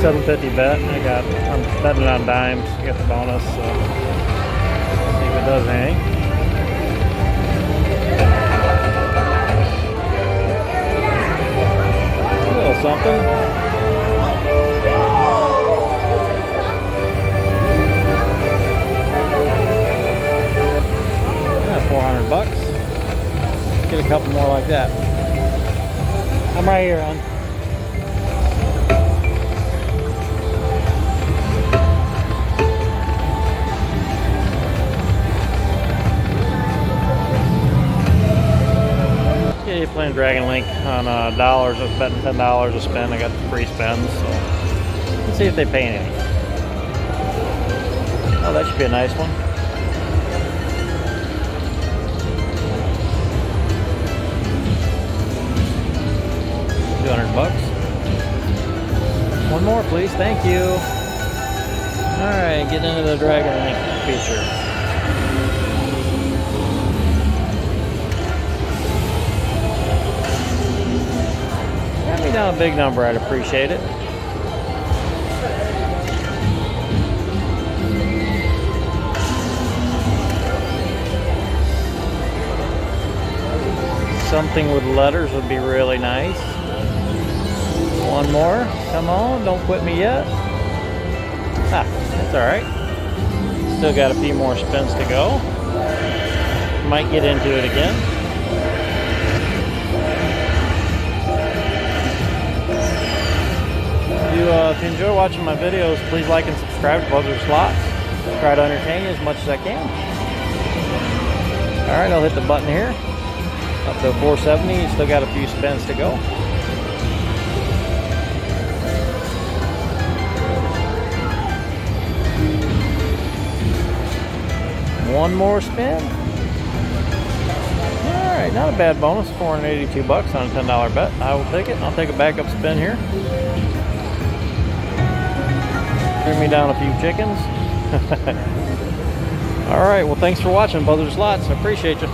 750 bet. I got, I'm betting on dimes to get the bonus, so see if it does. Eh? A little something. Yeah, 400 bucks. Get a couple more like that. I'm right here, hon. You're playing Dragon Link on uh, dollars. I was betting ten dollars a spin. I got free spins, so let's see if they pay anything. Oh, that should be a nice one. Two hundred bucks. One more, please. Thank you. All right, get into the Dragon Link feature. Me down a big number, I'd appreciate it. Something with letters would be really nice. One more. Come on, don't quit me yet. Ah, that's alright. Still got a few more spins to go. Might get into it again. Uh, if you enjoy watching my videos, please like and subscribe to Buzzard Slots. Try to entertain you as much as I can. Alright, I'll hit the button here. Up to 470, you still got a few spins to go. One more spin. Alright, not a bad bonus. 482 bucks on a $10 bet. I will take it. I'll take a backup spin here. Bring me down a few chickens. Alright, well thanks for watching Buzzard Slots. I appreciate you.